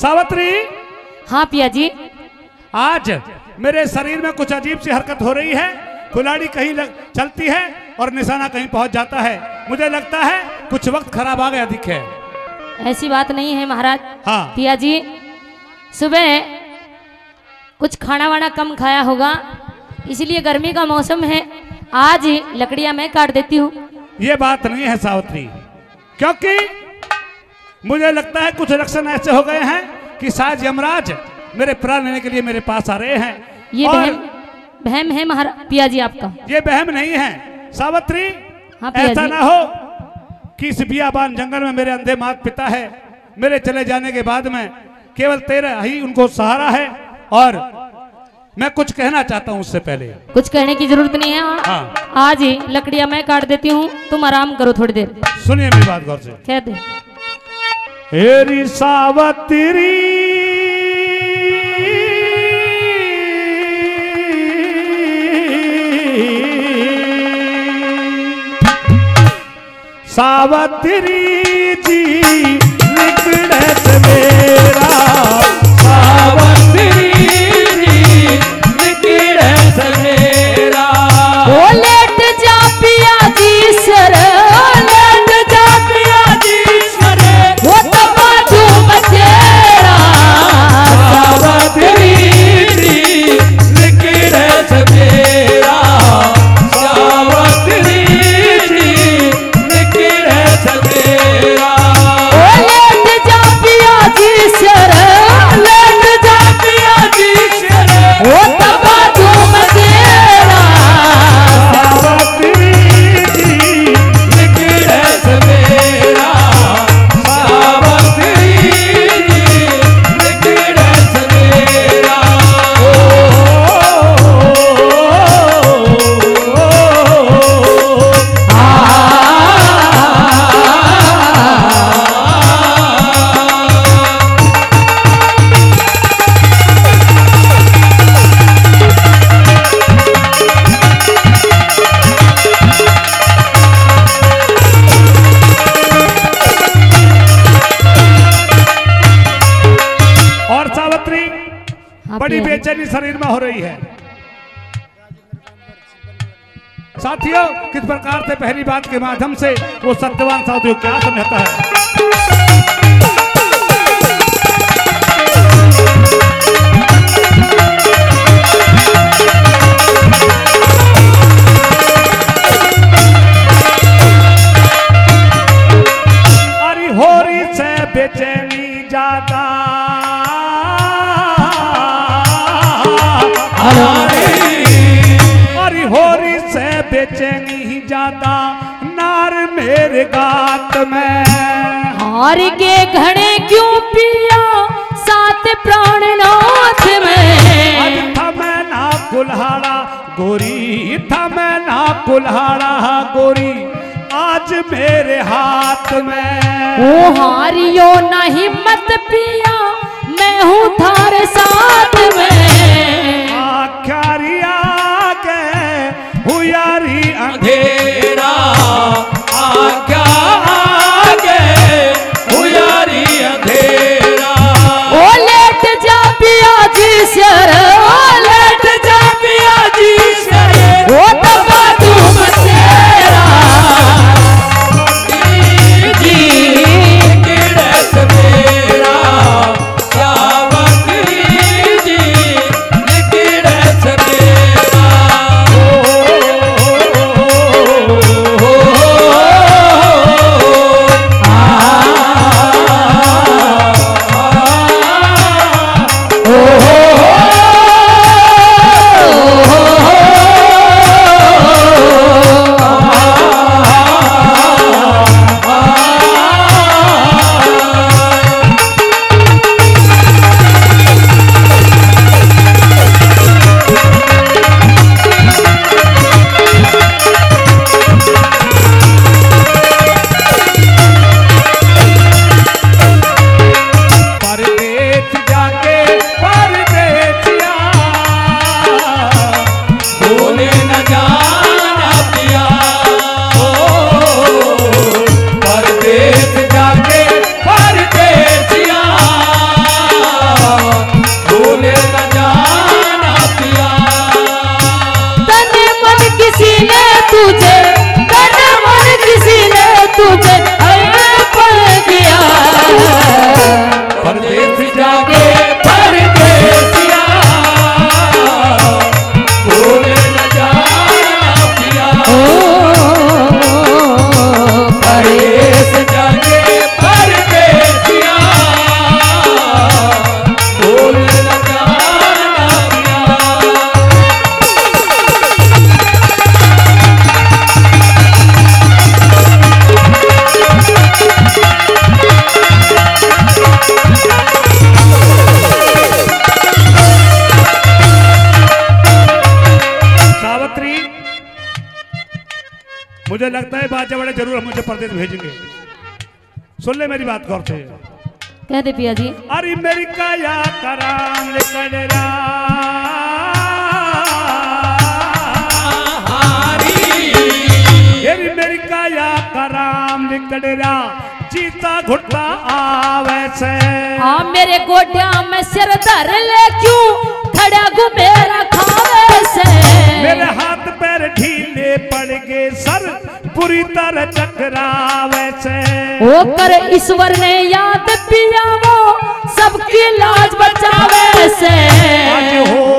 सावित्री! हाँ पिया जी आज मेरे शरीर में कुछ अजीब सी हरकत हो रही है। कुलाड़ी कहीं लग, चलती है और निशाना कहीं पहुँच जाता है। मुझे लगता है कुछ वक्त खराब आ गया दिख है। ऐसी बात नहीं है महाराज। हाँ। पिया जी सुबह कुछ खाना वाना कम खाया होगा इसलिए गर्मी का मौसम है। आज ही लकड़ियाँ मैं काट देती हूँ। ये बात नहीं है सावित्री। क्योंकि मुझे लगता है कुछ लक्षण ऐसे हो गए हैं कि शायद यमराज मेरे प्राण लेने के लिए मेरे पास आ रहे हैं। ये और बहम बहम है महाराज पिया जी आपका। ये बहम नहीं है। सावित्री हाँ ऐसा ना हो कि इस बियाबान जंगल में मेरे अंधे मात पिता है। मेरे चले जाने के बाद में केवल तेरा ही उनको सहारा है। और मैं कुछ कहना चाहता हूँ उससे पहले। कुछ कहने की ज़रूरत नहीं है। हाँ। आज ही लकड़ियाँ मैं काट देती हूँ। तुम आराम करो थोड़ी देर। सुनिए मेरी बात गौर से। कह दे। हेरी सावत्री। सावत्री जी निकले सवेरा हो रही है। साथियों, किस प्रकार से पहली बात के माध्यम से वो सत्यवान साथियों क्या समझाता है? बेचैनी ज़्यादा। बेचैनी ज़्यादा नार मेरे गात में। हार के घड़े क्यों पिया सात प्राणनाथ आज में। था मैं ना कुल्हाड़ा गोरी था मैं ना कुल्हाड़ा गोरी आज मेरे हाथ में। ओ हारियो ना हिम्मत पिया मैं हूँ थारे साथ में। मुझे लगता है बाजा बड़े ज़रूर हम मुझे परदेश भेजेंगे। सुन ले मेरी बात गौर से। कह दे पिया जी। अरे मेरी काया कराम कलरा अरे मेरी काया कराम कलरा चीता घुटता आवे से। हाँ मेरे गोड्या में सिर धर ले क्यों? खड़ा घुमेरा खावे पूरी तरह चकरावे से ओ कर ईश्वर ने याद पिया वो सबकी लाज बचावे से आज होनी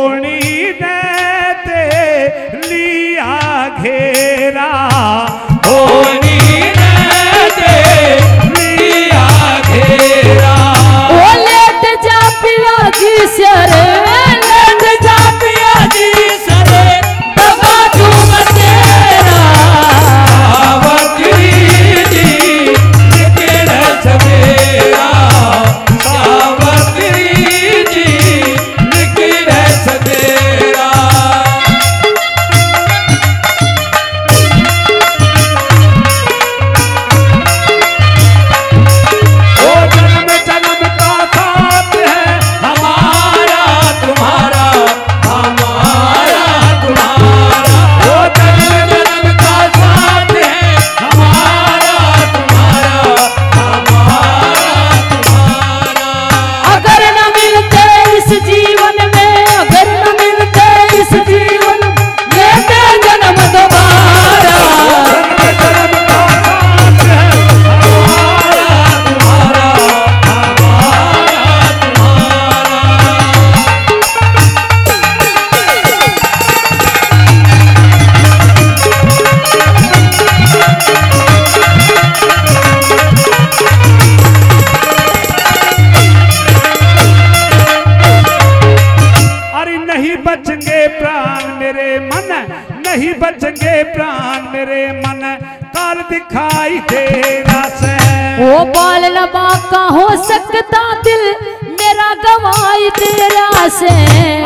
वो बाल लबा का हो सकता दिल मेरा गवाई तेरा से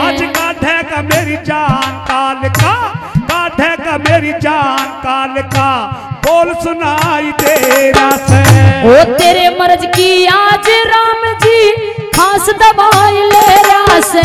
आज काटेगा मेरी जान काल का काटेगा मेरी जान काल का बोल सुनाई देगा से वो तेरे मर्ज की आज राम जी खास दवाई ले से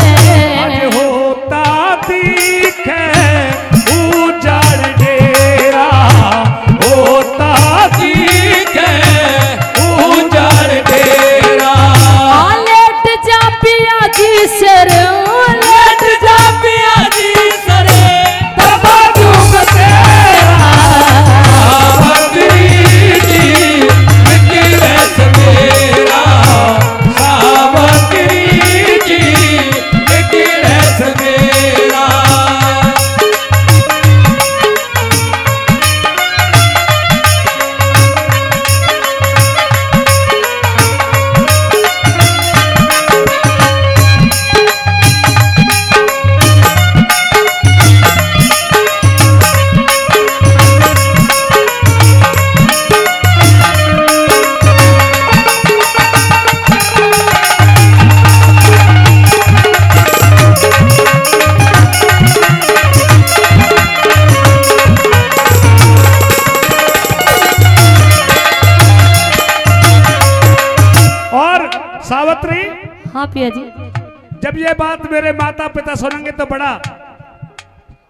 हाँ पिया जी। जब ये बात मेरे माता पिता सुनेंगे तो बड़ा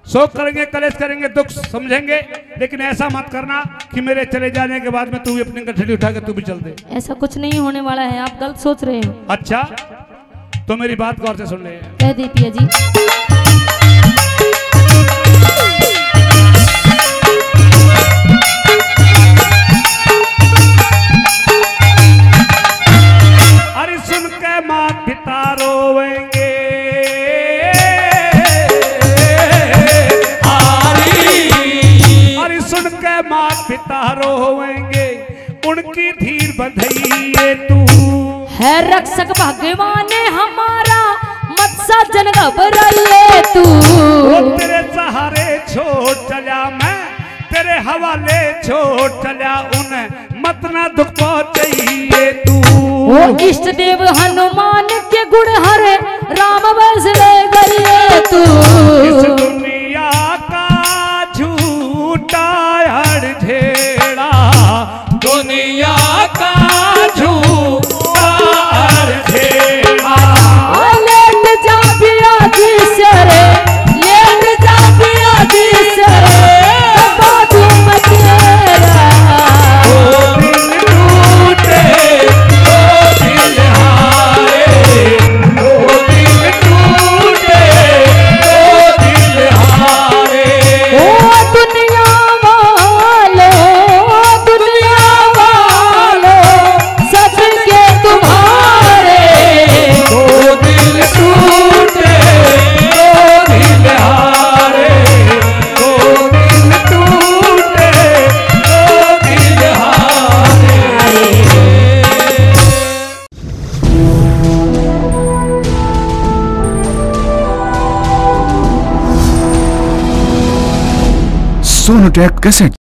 शोक करेंगे कलेश करेंगे दुख समझेंगे। लेकिन ऐसा मत करना कि मेरे चले जाने के बाद में तू भी अपनी गठड़ी उठा के तू भी चल दे। ऐसा कुछ नहीं होने वाला है आप गलत सोच रहे हो। अच्छा तो मेरी बात गौर से सुन ले। कह दी पिया जी। मात पिता उनकी धीर बधाइए तू। है रक्षक भगवान हमारा मत सजन घबराइए तू। तेरे सहारे छोड़ चला मैं तेरे हवाले छोड़ चला उन मत ना दुख पहुंचाइए तू। वो इष्ट देव हनुमान के गुण हरे राम बस ले गए तू। Track cassette